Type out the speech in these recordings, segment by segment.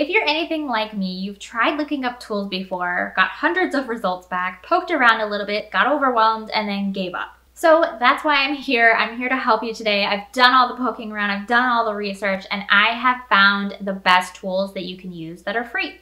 If you're anything like me, you've tried looking up tools before, got hundreds of results back, poked around a little bit, got overwhelmed, and then gave up. So that's why I'm here. I'm here to help you today. I've done all the poking around, I've done all the research, and I have found the best tools that you can use that are free.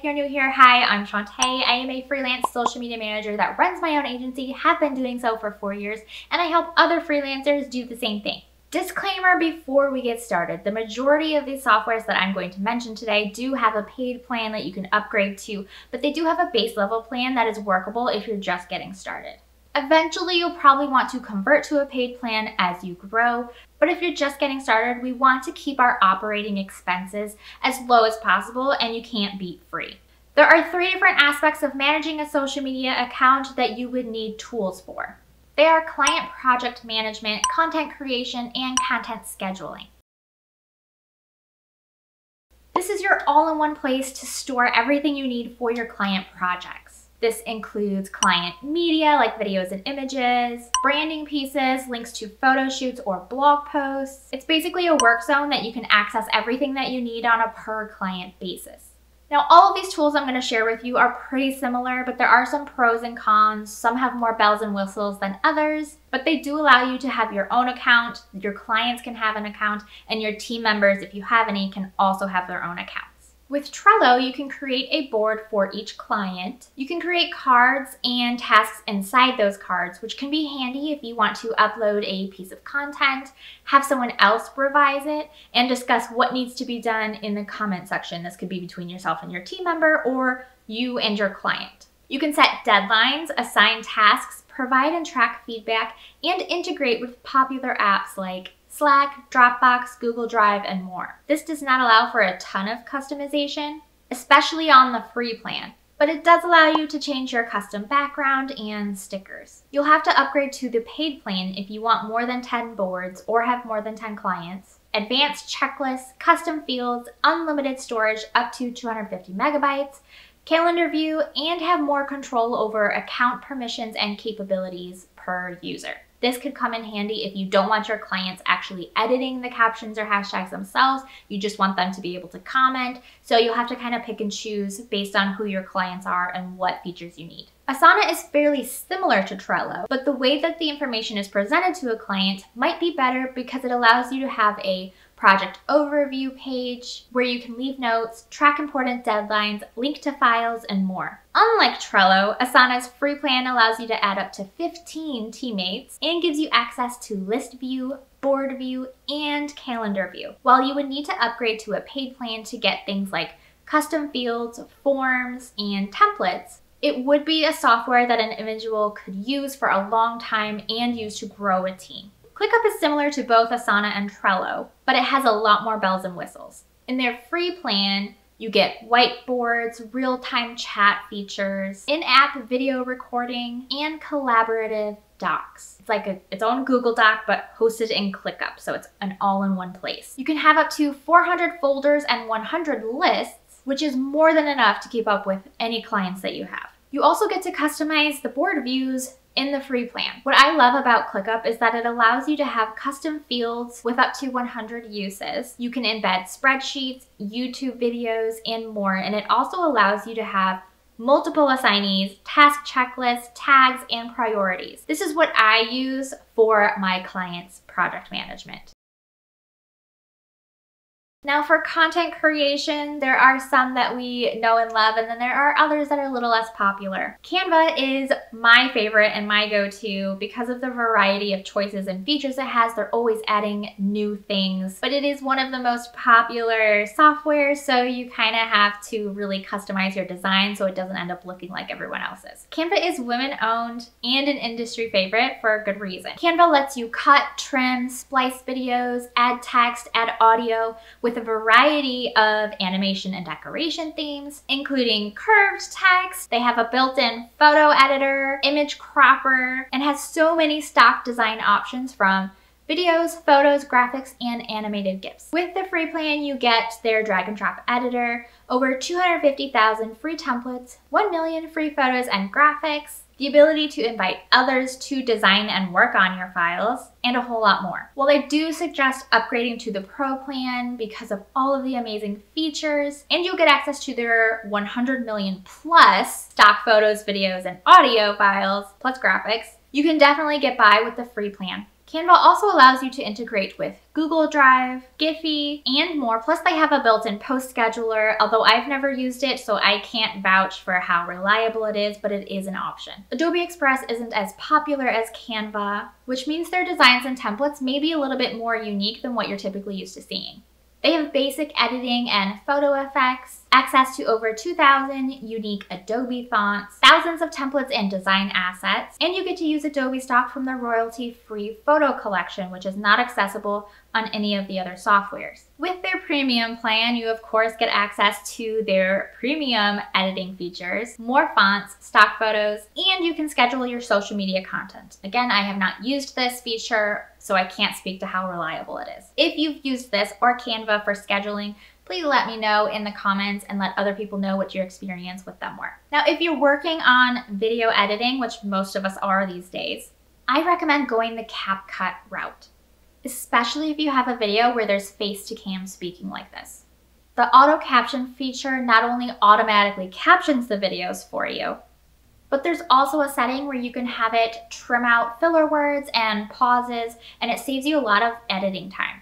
If you're new here, hi, I'm Shanté. I am a freelance social media manager that runs my own agency, have been doing so for four years, and I help other freelancers do the same thing. Disclaimer before we get started, the majority of these softwares that I'm going to mention today do have a paid plan that you can upgrade to, but they do have a base level plan that is workable if you're just getting started. Eventually, you'll probably want to convert to a paid plan as you grow, but if you're just getting started, we want to keep our operating expenses as low as possible and you can't beat free. There are three different aspects of managing a social media account that you would need tools for. They are client project management, content creation, and content scheduling. This is your all-in-one place to store everything you need for your client projects. This includes client media like videos and images, branding pieces, links to photo shoots or blog posts. It's basically a work zone that you can access everything that you need on a per client basis. Now, all of these tools I'm going to share with you are pretty similar, but there are some pros and cons. Some have more bells and whistles than others, but they do allow you to have your own account, your clients can have an account, and your team members, if you have any, can also have their own account. With Trello, you can create a board for each client. You can create cards and tasks inside those cards, which can be handy if you want to upload a piece of content, have someone else revise it, and discuss what needs to be done in the comment section. This could be between yourself and your team member or you and your client. You can set deadlines, assign tasks, provide and track feedback, and integrate with popular apps like Slack, Dropbox, Google Drive, and more. This does not allow for a ton of customization, especially on the free plan, but it does allow you to change your custom background and stickers. You'll have to upgrade to the paid plan if you want more than 10 boards or have more than 10 clients. Advanced checklists, custom fields, unlimited storage up to 250 megabytes, calendar view, and have more control over account permissions and capabilities per user. This could come in handy if you don't want your clients actually editing the captions or hashtags themselves. You just want them to be able to comment. So you'll have to kind of pick and choose based on who your clients are and what features you need. Asana is fairly similar to Trello, but the way that the information is presented to a client might be better because it allows you to have a project overview page where you can leave notes, track important deadlines, link to files, and more. Unlike Trello, Asana's free plan allows you to add up to 15 teammates and gives you access to list view, board view, and calendar view. While you would need to upgrade to a paid plan to get things like custom fields, forms, and templates, it would be a software that an individual could use for a long time and use to grow a team. ClickUp is similar to both Asana and Trello, but it has a lot more bells and whistles. In their free plan, you get whiteboards, real-time chat features, in-app video recording, and collaborative docs. It's like a, its own Google Doc, but hosted in ClickUp, so it's an all-in-one place. You can have up to 400 folders and 100 lists, which is more than enough to keep up with any clients that you have. You also get to customize the board views in the free plan. What I love about ClickUp is that it allows you to have custom fields with up to 100 uses. You can embed spreadsheets, YouTube videos, and more, and it also allows you to have multiple assignees, task checklists, tags, and priorities. This is what I use for my clients' project management. Now for content creation, there are some that we know and love, and then there are others that are a little less popular. Canva is my favorite and my go-to because of the variety of choices and features it has. They're always adding new things, but it is one of the most popular software, so you kind of have to really customize your design so it doesn't end up looking like everyone else's. Canva is women-owned and an industry favorite for a good reason. Canva lets you cut, trim, splice videos, add text, add audio with with a variety of animation and decoration themes, including curved text. They have a built-in photo editor, image cropper, and has so many stock design options from videos, photos, graphics, and animated GIFs. With the free plan, you get their drag and drop editor, over 250,000 free templates, 1 million free photos and graphics, the ability to invite others to design and work on your files, and a whole lot more. While I do suggest upgrading to the Pro plan because of all of the amazing features, and you'll get access to their 100 million plus stock photos, videos, and audio files, plus graphics, you can definitely get by with the free plan. Canva also allows you to integrate with Google Drive, Giphy, and more. Plus they have a built-in post scheduler, although I've never used it, so I can't vouch for how reliable it is, but it is an option. Adobe Express isn't as popular as Canva, which means their designs and templates may be a little bit more unique than what you're typically used to seeing. They have basic editing and photo effects, access to over 2,000 unique Adobe fonts, thousands of templates and design assets, and you get to use Adobe stock from their royalty-free photo collection, which is not accessible on any of the other softwares. With their premium plan, you of course get access to their premium editing features, more fonts, stock photos, and you can schedule your social media content. Again, I have not used this feature, so I can't speak to how reliable it is. If you've used this or Canva for scheduling, please let me know in the comments and let other people know what your experience with them were. Now, if you're working on video editing, which most of us are these days, I recommend going the CapCut route especially if you have a video where there's face to cam speaking like this. The auto caption feature not only automatically captions the videos for you, but there's also a setting where you can have it trim out filler words and pauses, and it saves you a lot of editing time.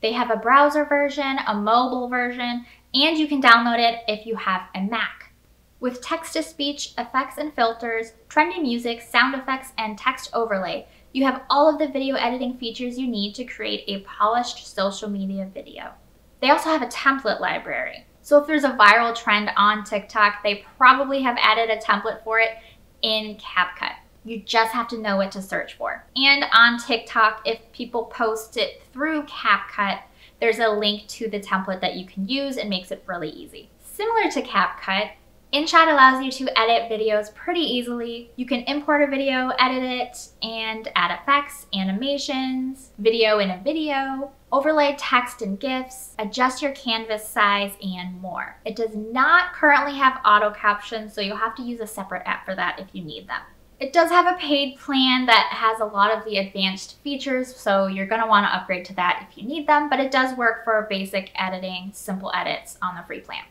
They have a browser version, a mobile version, and you can download it if you have a Mac. With text-to-speech, effects and filters, trendy music, sound effects, and text overlay, you have all of the video editing features you need to create a polished social media video. They also have a template library. So if there's a viral trend on TikTok, they probably have added a template for it in CapCut. You just have to know what to search for. And on TikTok, if people post it through CapCut, there's a link to the template that you can use and makes it really easy. Similar to CapCut, InShot allows you to edit videos pretty easily. You can import a video, edit it, and add effects, animations, video in a video, overlay text and GIFs, adjust your canvas size, and more. It does not currently have auto captions, so you'll have to use a separate app for that if you need them. It does have a paid plan that has a lot of the advanced features, so you're going to want to upgrade to that if you need them, but it does work for basic editing, simple edits on the free plan.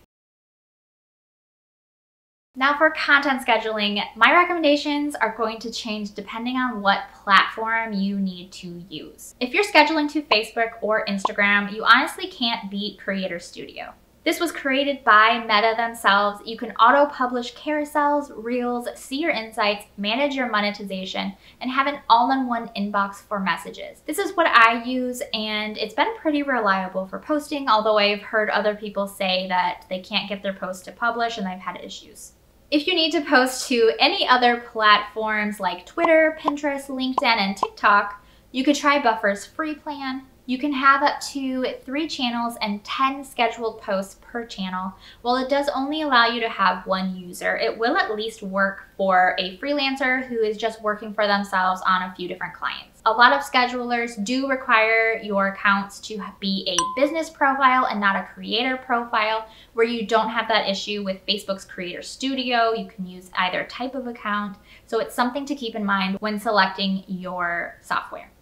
Now for content scheduling, my recommendations are going to change depending on what platform you need to use. If you're scheduling to Facebook or Instagram, you honestly can't beat Creator Studio. This was created by Meta themselves. You can auto-publish carousels, reels, see your insights, manage your monetization, and have an all-in-one inbox for messages. This is what I use and it's been pretty reliable for posting, although I've heard other people say that they can't get their posts to publish and they've had issues. If you need to post to any other platforms like Twitter, Pinterest, LinkedIn, and TikTok, you could try Buffer's free plan. You can have up to three channels and 10 scheduled posts per channel. While it does only allow you to have one user, it will at least work for a freelancer who is just working for themselves on a few different clients. A lot of schedulers do require your accounts to be a business profile and not a creator profile, where you don't have that issue with Facebook's Creator Studio. You can use either type of account. So it's something to keep in mind when selecting your software.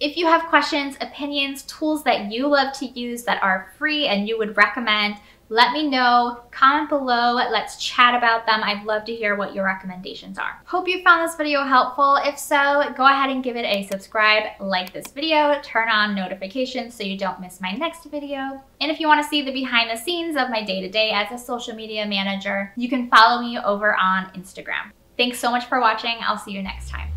If you have questions, opinions, tools that you love to use that are free and you would recommend, let me know, comment below, let's chat about them. I'd love to hear what your recommendations are. Hope you found this video helpful. If so, go ahead and give it a subscribe, like this video, turn on notifications so you don't miss my next video. And if you wanna see the behind the scenes of my day-to-day -day as a social media manager, you can follow me over on Instagram. Thanks so much for watching. I'll see you next time.